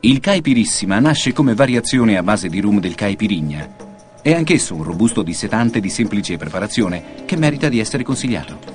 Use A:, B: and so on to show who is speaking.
A: Il Caipirissima nasce come variazione a base di rum del Caipirigna. È anch'esso un robusto dissetante di semplice preparazione che merita di essere consigliato.